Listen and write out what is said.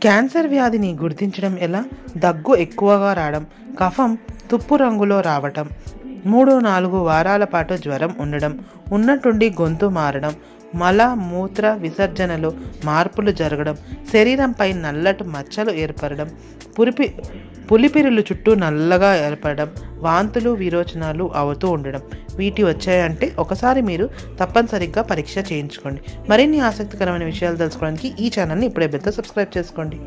Cancer వ్యాధిని గుర్తించడం ఎలా? దగ్గు ఎక్కువగా రావడం కఫం తుప్పు రంగులో రావటం. మూడు నాలుగు వారాల పాటు జ్వరం ఉండడం ఉన్నట్టుండి గొంతు మారడం మల మూత్ర విసర్జనలో మార్పులు జరగడం శరీరంపై నల్లటి మచ్చలు ఏర్పడడం పురిపి పులిపిరులు చుట్టూ నల్లగా ఏర్పడడం వాంతులు విరోచనాలు అవుతూ ఉండడం. వీటి వచ్చాయంటే ఒకసారి మీరు తప్పనిసరిగా పరీక్ష చేయించుకోండి. మరిన్ని ఆసక్తికరమైన విషయాలు తెలుసుకోవడానికి ఈ ఛానల్ని ఇప్పుడే పెద్ద సబ్స్క్రైబ్ చేసుకోండి.